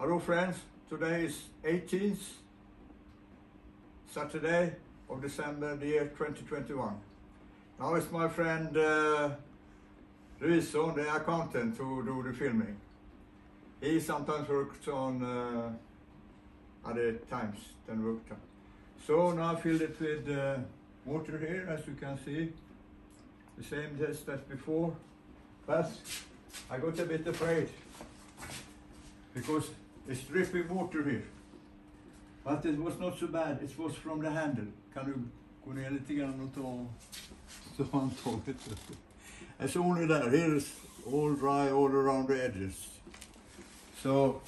Hello friends, today is 18th Saturday of December the year 2021. Now it's my friend uh, Luison, the accountant, who do the filming. He sometimes works on uh, other times than work time. So now I filled it with uh, water here, as you can see. The same test as before. But I got a bit afraid because it's dripping water here. But it was not so bad, it was from the handle. Kan du gå ner lite grann och ta, ta handtaget? It's only there, here is all dry all around the edges. So,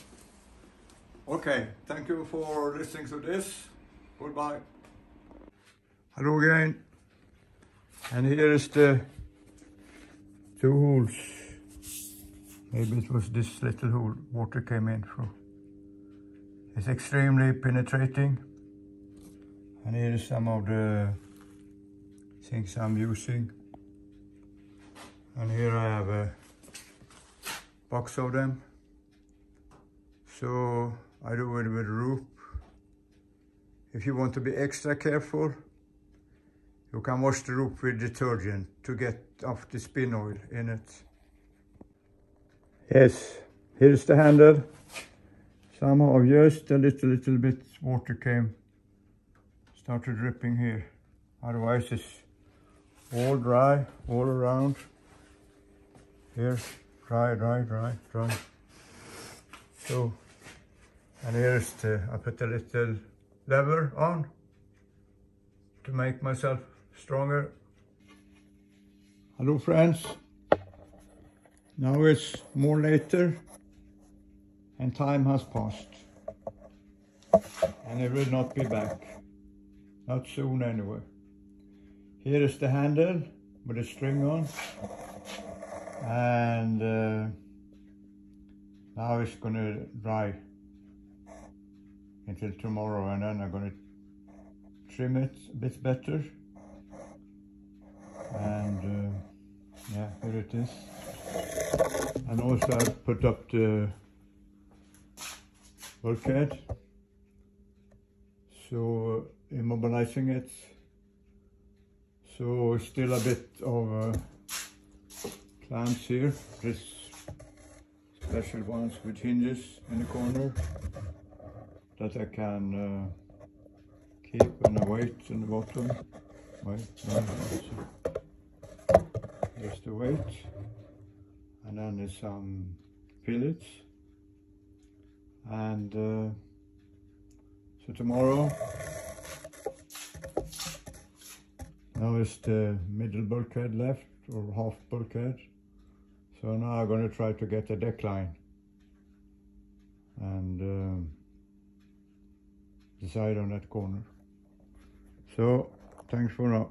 okay, thank you for listening to this. Goodbye. Hello again. And here is the two holes. Maybe it was this little hole water came in through. It's extremely penetrating. And here is some of the things I'm using. And here I have a box of them. So I do it with rope. If you want to be extra careful, you can wash the rope with detergent to get off the spin oil in it. Yes, here's the handle. Somehow just a little, little bit water came, started dripping here. Otherwise it's all dry, all around. Here, dry, dry, dry, dry. So, and here's the, I put a little lever on to make myself stronger. Hello friends. Now it's more later and time has passed. And it will not be back. Not soon anyway. Here is the handle with a string on. And uh, now it's gonna dry until tomorrow and then I'm gonna trim it a bit better. And uh, yeah, here it is. And also I've put up the bulkhead. So immobilizing it. So still a bit of uh, clamps here. This special ones with hinges in the corner that I can uh, keep and weight in the bottom. Wait, no, There's the weight. And then there's some fillets. And uh, so tomorrow, now is the middle bulkhead left, or half bulkhead. So now I'm going to try to get a deck line. And um, decide on that corner. So, thanks for now.